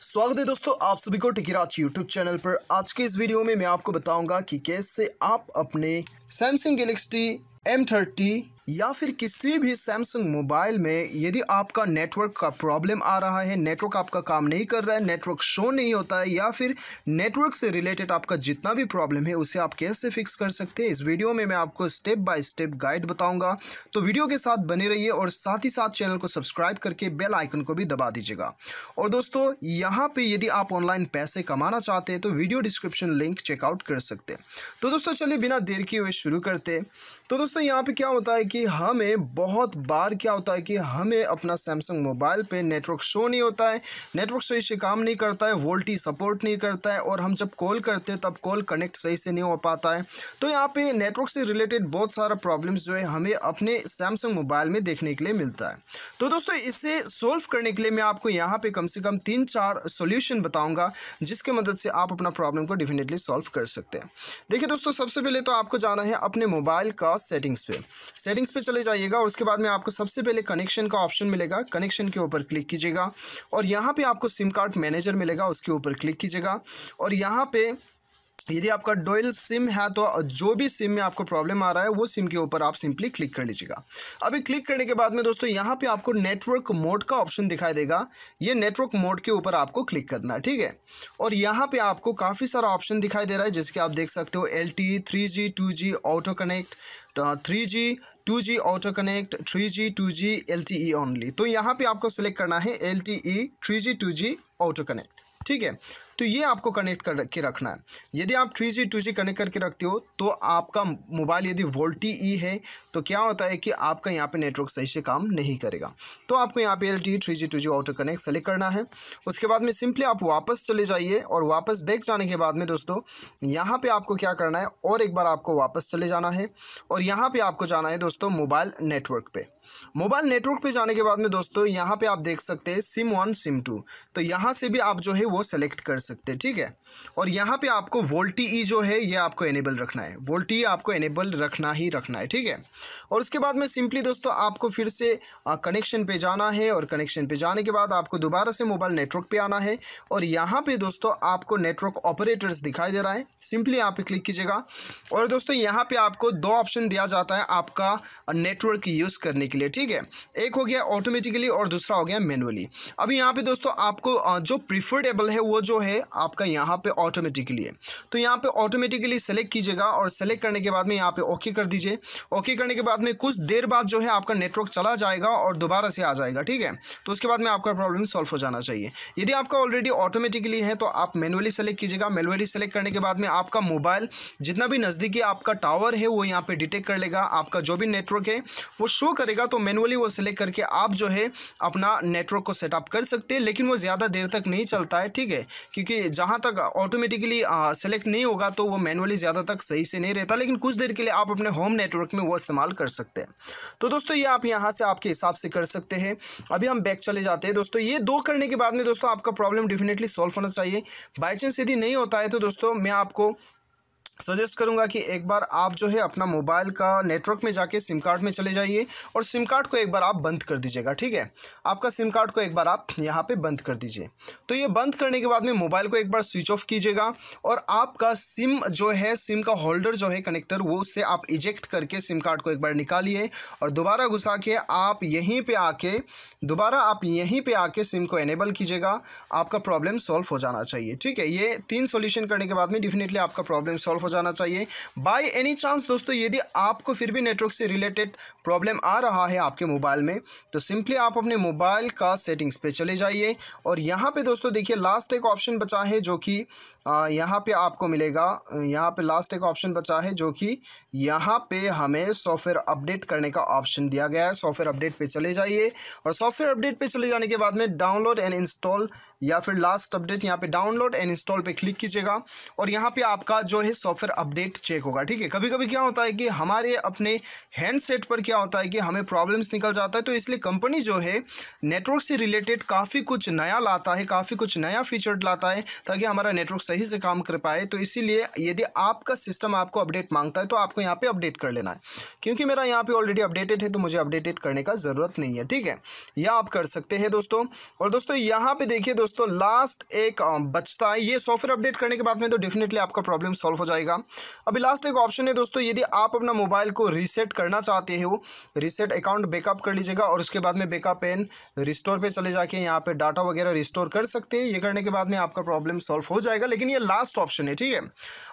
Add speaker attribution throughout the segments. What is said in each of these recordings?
Speaker 1: स्वागत है दोस्तों आप सभी को टिकिराज यूट्यूब चैनल पर। आज के इस वीडियो में मैं आपको बताऊँगा कि कैसे आप अपने सैमसंग गैलेक्सी एम थर्टी या फिर किसी भी सैमसंग मोबाइल में यदि आपका नेटवर्क का प्रॉब्लम आ रहा है नेटवर्क आपका काम नहीं कर रहा है नेटवर्क शो नहीं होता है, या फिर नेटवर्क से रिलेटेड आपका जितना भी प्रॉब्लम है, उसे आप कैसे फिक्स कर सकते हैं? इस वीडियो में मैं आपको स्टेप बाय स्टेप गाइड बताऊँगा। तो वीडियो के साथ बने रहिए और साथ ही साथ चैनल को सब्सक्राइब करके बेल आइकन को भी दबा दीजिएगा। और दोस्तों, यहाँ पर यदि आप ऑनलाइन पैसे कमाना चाहते हैं तो वीडियो डिस्क्रिप्शन लिंक चेकआउट कर सकते हैं। तो दोस्तों, चलिए बिना देर किए हुए शुरू करते तो दोस्तों, यहाँ पर क्या होता है कि हमें बहुत बार क्या होता है कि हमें अपना सैमसंग मोबाइल पे नेटवर्क शो नहीं होता है। नेटवर्क सही से काम नहीं करता है वोल्टी सपोर्ट नहीं करता है और हम जब कॉल करते हैं, तब कॉल कनेक्ट सही से नहीं हो पाता है। तो यहाँ पे नेटवर्क से रिलेटेड बहुत सारा प्रॉब्लम्स जो है, हमें अपने सैमसंग मोबाइल में देखने के लिए मिलता है। तो दोस्तों, इसे सोल्व करने के लिए मैं आपको यहाँ पर कम से कम तीन चार सोल्यूशन बताऊँगा, जिसके मदद से आप अपना प्रॉब्लम को डेफिनेटली सॉल्व कर सकते हैं। देखिए दोस्तों, सबसे पहले तो आपको जाना है अपने मोबाइल का सेटिंग्स पे। सेटिंग्स पे चले जाइएगा और उसके बाद में आपको सबसे पहले कनेक्शन का ऑप्शन मिलेगा। कनेक्शन के ऊपर क्लिक कीजिएगा और यहाँ पे आपको सिम कार्ड मैनेजर मिलेगा, उसके ऊपर क्लिक कीजिएगा और यहाँ पे यदि आपका डोयल सिम है तो जो भी सिम में आपको प्रॉब्लम आ रहा है, वो सिम के ऊपर आप सिंपली क्लिक कर लीजिएगा। अभी क्लिक करने के बाद में दोस्तों, यहाँ पे आपको नेटवर्क मोड का ऑप्शन दिखाई देगा। ये नेटवर्क मोड के ऊपर आपको क्लिक करना है, ठीक है? और यहाँ पे आपको काफ़ी सारा ऑप्शन दिखाई दे रहा है जिसके आप देख सकते हो L T auto connect three G, two G auto connect three G, two G L T E only तो यहाँ पे आपको सेलेक्ट करना है L T E three G, two G auto connect ठीक है? तो ये आपको कनेक्ट कर के रखना है। यदि आप three G two G connect करके रखते हो तो आपका मोबाइल यदि वोल्टी ई है तो क्या होता है कि आपका यहाँ पे नेटवर्क सही से काम नहीं करेगा। तो आपको यहाँ पे L T three G two G auto connect select करना है। उसके बाद में सिंपली आप वापस चले जाइए और वापस बैक जाने के बाद में दोस्तों, यहाँ पर आपको क्या करना है, और एक बार आपको वापस चले जाना है, और यहाँ पर आपको जाना है दोस्तों मोबाइल नेटवर्क पर मोबाइल नेटवर्क पे जाने के बाद में दोस्तों, यहाँ पे आप देख सकते हैं सिम वन सिम टू तो यहाँ से भी आप जो है वो सेलेक्ट कर सकते हैं, ठीक है? और यहाँ पे आपको वोल्टी ई जो है, ये आपको एनेबल रखना है। वोल्टी आपको एनेबल रखना ही रखना है, ठीक है? और उसके बाद में सिंपली दोस्तों आपको फिर से कनेक्शन पे जाना है और कनेक्शन पे जाने के बाद आपको दोबारा से मोबाइल नेटवर्क पे आना है। और यहाँ पे दोस्तों आपको नेटवर्क ऑपरेटर्स दिखाई दे रहा है। सिंपली यहाँ पे क्लिक कीजिएगा। और दोस्तों यहाँ पे आपको दो ऑप्शन दिया जाता है आपका नेटवर्क यूज़ करने के लिए, ठीक है? एक हो गया ऑटोमेटिकली और दूसरा हो गया मैनुअली अभी यहाँ पे दोस्तों आपको जो प्रिफर्डेबल है, वो जो है आपका यहाँ पे ऑटोमेटिकली है। तो यहाँ पे ऑटोमेटिकली सेलेक्ट कीजिएगा और सेलेक्ट करने के बाद में यहाँ पे ओके कर दीजिए। ओके करने के बाद में कुछ देर बाद जो है आपका नेटवर्क चला जाएगा और दोबारा से आ जाएगा, ठीक है? तो उसके बाद में आपका प्रॉब्लम सॉल्व हो जाना चाहिए। यदि आपका ऑलरेडी ऑटोमेटिकली है तो आप मैनुअली सेलेक्ट कीजिएगा। मैनुअली सेलेक्ट करने के बाद में आपका मोबाइल जितना भी नज़दीकी आपका टावर है, वो यहाँ पर डिटेक्ट कर लेगा। आपका जो भी नेटवर्क है, वो शो करेगा। तो मैनुअली वो सिलेक्ट करके आप जो है अपना नेटवर्क को सेटअप कर सकते हैं, लेकिन वो ज़्यादा देर तक नहीं चलता है, ठीक है? क्योंकि जहाँ तक ऑटोमेटिकली सेलेक्ट नहीं होगा तो वो मैनुअली ज़्यादा तक सही से नहीं रहता, लेकिन कुछ देर के लिए आप अपने होम नेटवर्क में वो इस्तेमाल कर सकते हैं। तो दोस्तों, ये आप यहाँ से आपके हिसाब से कर सकते हैं। अभी हम बैक चले जाते हैं। दोस्तों, ये दो करने के बाद में दोस्तों, आपका प्रॉब्लम डेफिनेटली सॉल्व होना चाहिए। बाई चांस यदि नहीं होता है तो दोस्तों, मैं आपको सजेस्ट करूँगा कि एक बार आप जो है अपना मोबाइल का नेटवर्क में जाके सिम कार्ड में चले जाइए और सिम कार्ड को एक बार आप बंद कर दीजिएगा, ठीक है? आपका सिम कार्ड को एक बार आप यहाँ पे बंद कर दीजिए। तो ये बंद करने के बाद में मोबाइल को एक बार स्विच ऑफ़ कीजिएगा और आपका सिम जो है सिम का होल्डर जो है कनेक्टर वो उससे आप इजेक्ट करके सिम कार्ड को एक बार निकालिए और दोबारा घुसा के आप यहीं पर आके, दोबारा आप यहीं पर आके सिम को एनेबल कीजिएगा। आपका प्रॉब्लम सॉल्व हो जाना चाहिए, ठीक है? ये तीन सोल्यूशन करने के बाद में डेफिनेटली आपका प्रॉब्लम सॉल्व जाना चाहिए। बाय एनी चांस दोस्तों, यदि आपको फिर भी नेटवर्क से रिलेटेड प्रॉब्लम आ रहा है आपके मोबाइल में तो सिंपली आप अपने मोबाइल का सेटिंग्स पे चले जाइए। और यहाँ पे दोस्तों, देखिए लास्ट एक ऑप्शन बचा है जो कि यहाँ पे आपको मिलेगा। यहाँ पे लास्ट एक ऑप्शन बचा है जो कि, यहाँ पे हमें सॉफ्टवेयर अपडेट करने का ऑप्शन दिया गया है। सॉफ्टवेयर अपडेट पे चले जाइए। और सॉफ्टवेयर अपडेट पे चले जाने के बाद में डाउनलोड एंड इंस्टॉल या फिर लास्ट अपडेट यहाँ पे डाउनलोड एंड इंस्टॉल पे क्लिक कीजिएगा। और यहाँ पे आपका जो है सॉफ्टवेयर सॉफ्टवेयर अपडेट चेक होगा, ठीक है? कभी कभी क्या होता है कि हमारे अपने हैंडसेट पर क्या होता है कि हमें प्रॉब्लम्स निकल जाता है तो इसलिए कंपनी जो है नेटवर्क से रिलेटेड काफ़ी कुछ नया लाता है, काफ़ी कुछ नया फीचर लाता है, ताकि हमारा नेटवर्क सही से काम कर पाए। तो इसीलिए यदि आपका सिस्टम आपको अपडेट माँगता है तो आपको यहाँ पर अपडेट कर लेना है। क्योंकि मेरा यहाँ पर ऑलरेडी अपडेटेड है तो मुझे अपडेटेड करने का ज़रूरत नहीं है, ठीक है? यह आप कर सकते हैं दोस्तों। और दोस्तों, यहाँ पर देखिए दोस्तों लास्ट एक बचता है। ये सॉफ्टवेयर अपडेट करने के बाद में तो डेफिनेटली आपका प्रॉब्लम सॉल्व हो जाएगा। अभी लास्ट एक ऑप्शन है दोस्तों, यदि आप अपना मोबाइल को रीसेट करना चाहते हो रीसेट अकाउंट बैकअप कर लीजिएगा और उसके बाद में बैकअप एन रिस्टोर पे चले जाके यहाँ पे डाटा वगैरह रिस्टोर कर सकते हैं। ये करने के बाद में आपका प्रॉब्लम सॉल्व हो जाएगा, लेकिन ये लास्ट ऑप्शन है, ठीक है?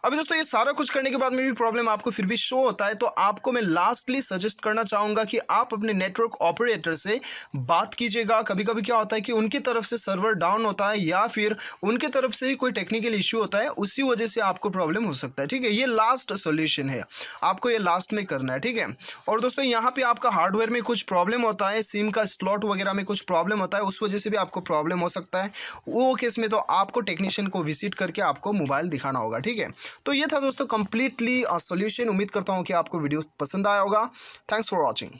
Speaker 1: अभी दोस्तों, ये सारा कुछ करने के बाद में भी प्रॉब्लम आपको फिर भी शो होता है तो आपको मैं लास्टली सजेस्ट करना चाहूँगा कि आप अपने नेटवर्क ऑपरेटर से बात कीजिएगा। कभी कभी क्या होता है कि उनकी तरफ़ से सर्वर डाउन होता है या फिर उनके तरफ़ से ही कोई टेक्निकल इश्यू होता है, उसी वजह से आपको प्रॉब्लम हो। सकता है, ठीक है? ये लास्ट सोल्यूशन है। आपको ये लास्ट में करना है, ठीक है? और दोस्तों, यहाँ पे आपका हार्डवेयर में कुछ प्रॉब्लम होता है सिम का स्लॉट वगैरह में कुछ प्रॉब्लम होता है, उस वजह से भी आपको प्रॉब्लम हो सकता है। वो केस में तो आपको टेक्नीशियन को विज़िट करके आपको मोबाइल दिखाना होगा, ठीक है? तो ये था दोस्तों कंप्लीटली सोल्यूशन उम्मीद करता हूँ कि आपको वीडियो पसंद आया होगा। Thanks for watching